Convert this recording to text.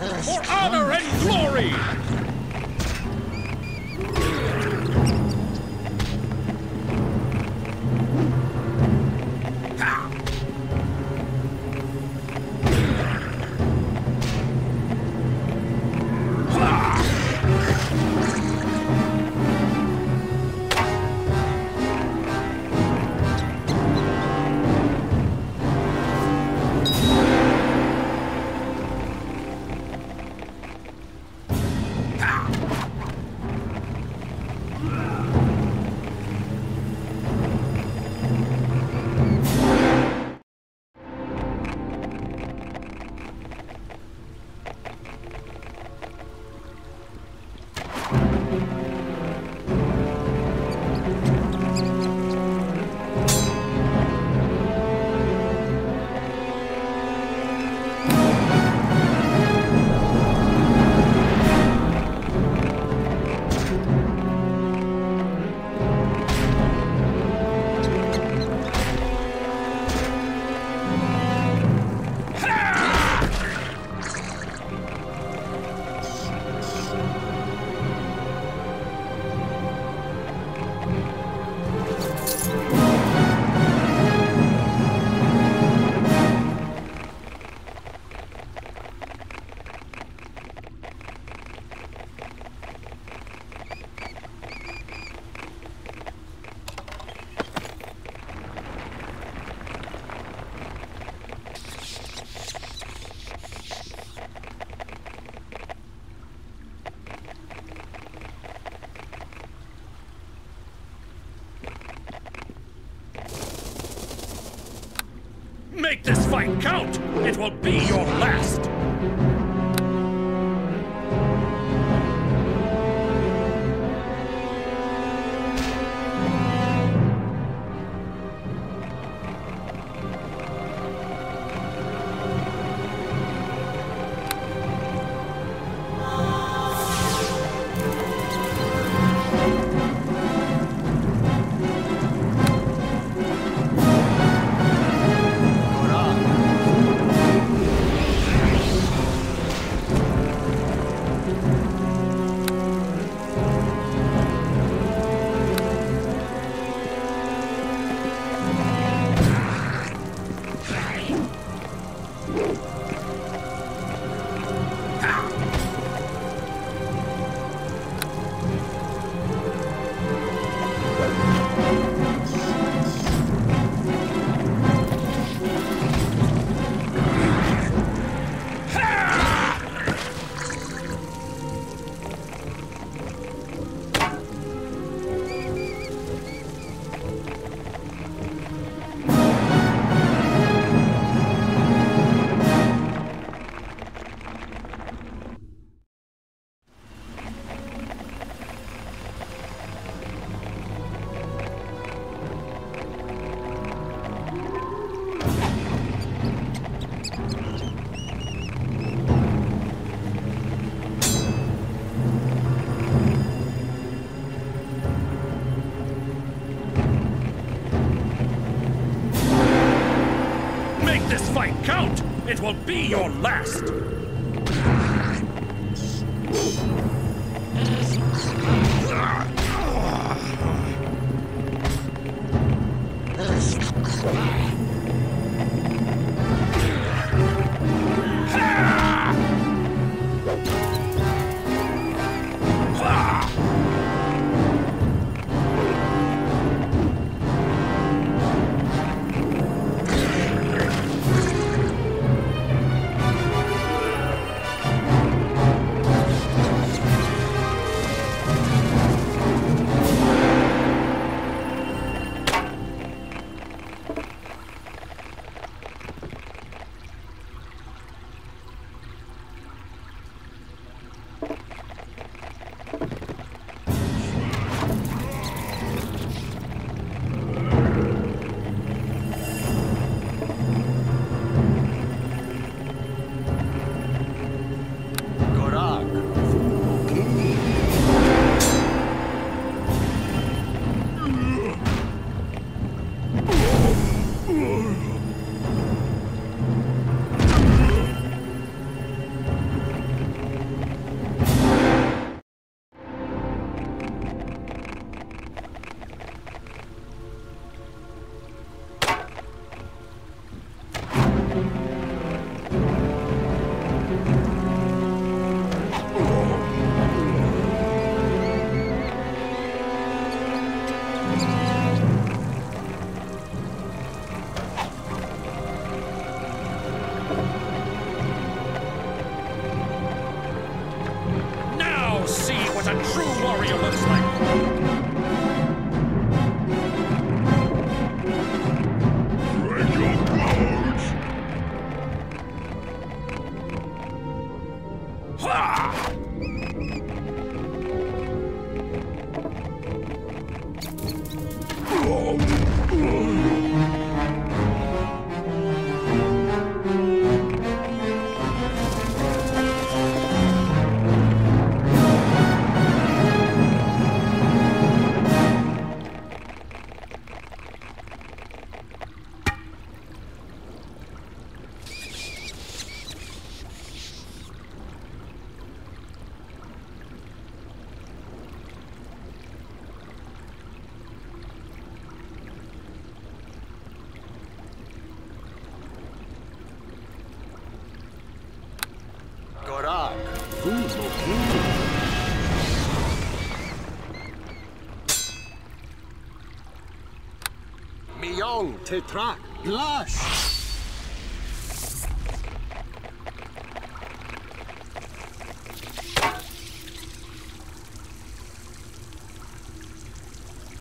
for honor and glory! Make this fight count! It will be your last! It will be your last! A true warrior looks like! Miyong Tetrak. Glash.